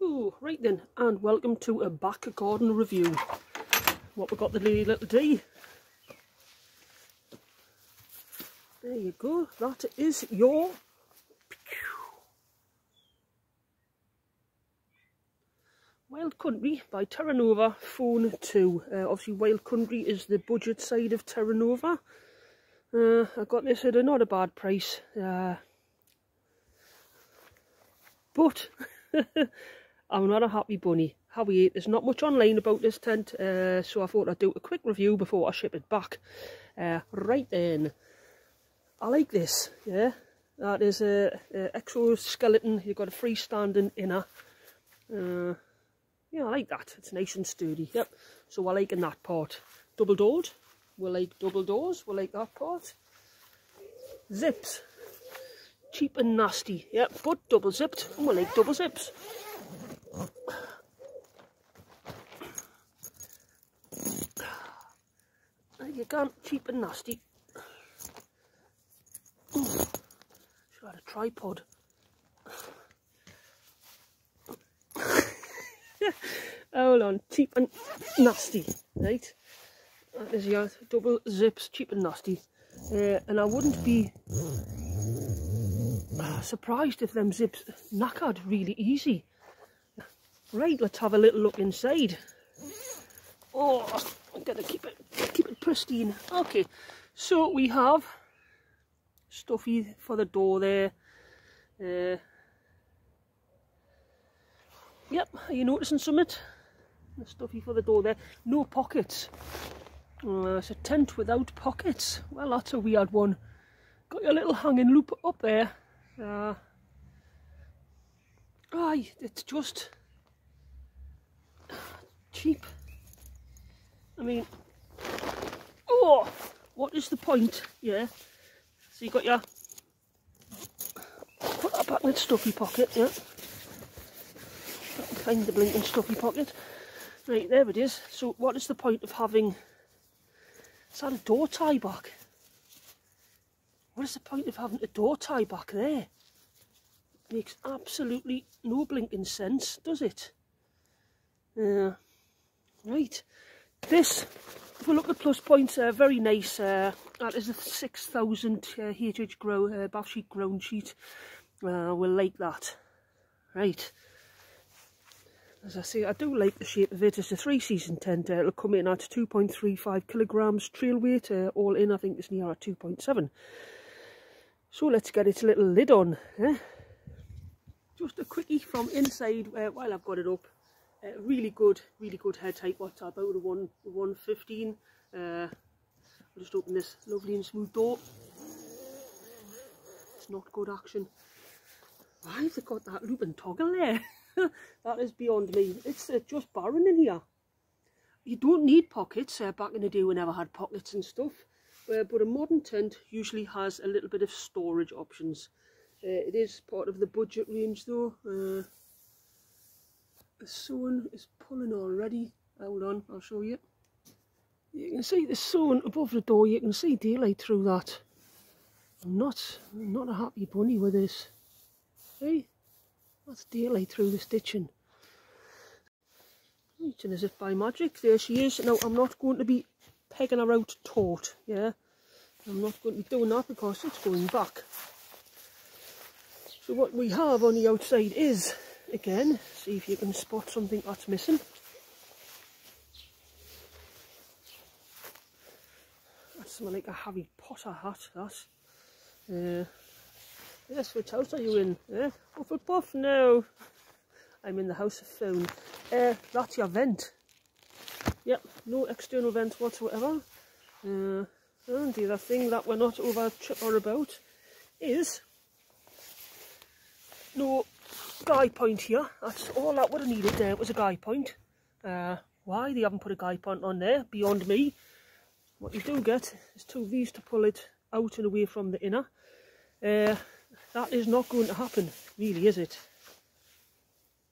Ooh, right then, and welcome to a back garden review. What we got the little D. There you go, that is your Wild Country by Terra Nova Foehn 2. Uh, obviously Wild Country is the budget side of Terra Nova. Uh, I got this at a not a bad price. Uh, but I'm not a happy bunny. How Howie, there's not much online about this tent, uh, so I thought I'd do a quick review before I ship it back. Uh, right then, I like this, yeah. That is a, a exoskeleton, you've got a freestanding inner. Uh, yeah, I like that, it's nice and sturdy, yep. So I like in that part. Double doored, we like double doors, we like that part. Zips, cheap and nasty, yep, but double zipped, and we like double zips. You can cheap and nasty. Should have had a tripod. Hold on, cheap and nasty, right? That is your double zips, cheap and nasty. Uh, and I wouldn't be surprised if them zips knackered really easy. Right, let's have a little look inside. Oh, I'm gonna keep it keep it pristine. Okay, so we have stuffy for the door there. Uh, yep, are you noticing something? The stuffy for the door there. No pockets. Uh, it's a tent without pockets. Well, that's a weird one. Got your little hanging loop up there. Uh, aye, it's just cheap. I mean, oh, what is the point? Yeah. So you got your, put that back in its stuffy pocket, yeah. Find the blinking stuffy pocket. Right, there it is. So what is the point of having, is that a door tie back? What is the point of having a door tie back there? Makes absolutely no blinking sense, does it? Yeah. Right, this, if we look at plus points, uh, very nice. Uh, that is a 6000 uh, HH grow, uh, sheet ground sheet. Uh, we'll like that. Right. As I say, I do like the shape of it. It's a three season tent. Uh, it'll come in at 2.35 kilograms trail weight. Uh, all in, I think it's near at 2.7. So let's get its little lid on. Eh? Just a quickie from inside uh, while I've got it up. Uh, really good, really good head height. What's about a one, one fifteen. Uh, I'll just open this lovely and smooth door. It's not good action. Why have they got that loop and toggle there? that is beyond me. It's uh, just barren in here. You don't need pockets. Uh, back in the day, we never had pockets and stuff. Uh, but a modern tent usually has a little bit of storage options. Uh, it is part of the budget range though. The sewing is pulling already. Hold on, I'll show you. You can see the sewing above the door, you can see daylight through that. I'm not, I'm not a happy bunny with this. See? that's daylight through the stitching. Reaching as if by magic, there she is. Now, I'm not going to be pegging her out taut, yeah? I'm not going to be doing that because it's going back. So what we have on the outside is again, see if you can spot something that's missing. That's something like a Harry Potter hat, that. Uh, yes, which house are you in? Eh? Hufflepuff? No. I'm in the House of Foehn. Uh, that's your vent. Yep, no external vent whatsoever. Uh, and the other thing that we're not over or about is no guy point here. That's all that would have needed there was a guy point. Uh, why they haven't put a guy point on there, beyond me. What you do get is two V's to pull it out and away from the inner. Uh, that is not going to happen, really, is it?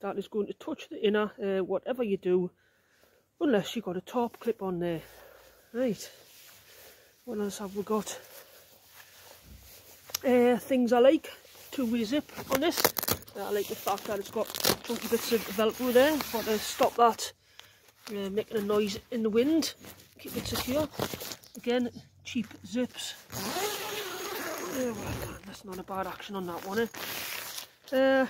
That is going to touch the inner, uh, whatever you do, unless you've got a top clip on there. Right, what else have we got? Uh, things I like, two-way zip on this I like the fact that it's got chunky bits of velcro there for to stop that uh, making a noise in the wind, keep it secure. Again, cheap zips. Well, that's not a bad action on that one. Eh? Uh,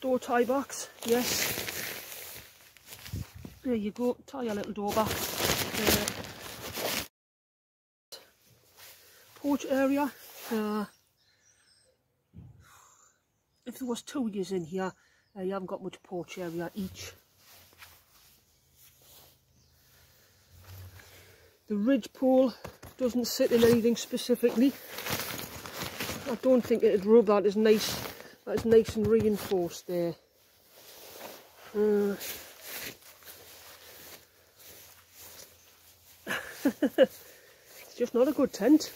door tie box, yes. There you go, tie your little door back. Uh, porch area. Uh, if there was two years in here, uh, you haven't got much porch area each. The ridge pole doesn't sit in anything specifically. I don't think it'd rub that is nice. That is nice and reinforced there. Uh, it's just not a good tent.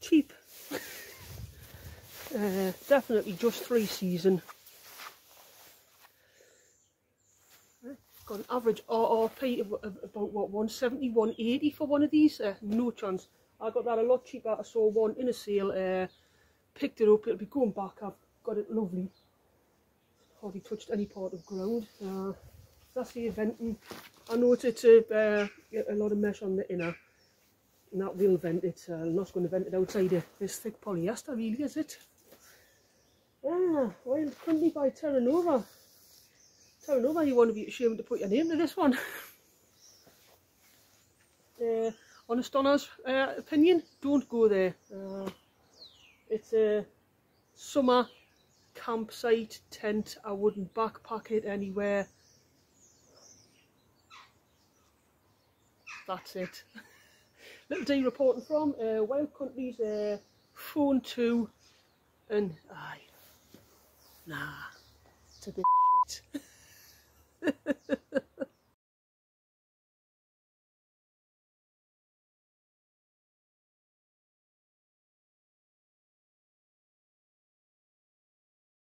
Cheap. Uh, definitely just three season. Got an average RRP of, of about what 170, 180 for one of these. Uh, no chance. I got that a lot cheaper. I saw one in a sale. Uh, picked it up. It'll be going back. I've got it lovely. Hardly touched any part of ground. Uh, that's the venting. I noticed uh, get a lot of mesh on the inner. And that will vent it. Uh, not going to vent it outside of this thick polyester, really, is it? Ah, wild country by Terra Nova. Terra Nova, you want to be ashamed to put your name to this one. uh, honest Donna's uh, opinion, don't go there. Uh, it's a summer campsite tent. I wouldn't backpack it anywhere. that's it. Little D reporting from uh, Wild Country's uh, Foehn 2 and aye, nah, a bit shit.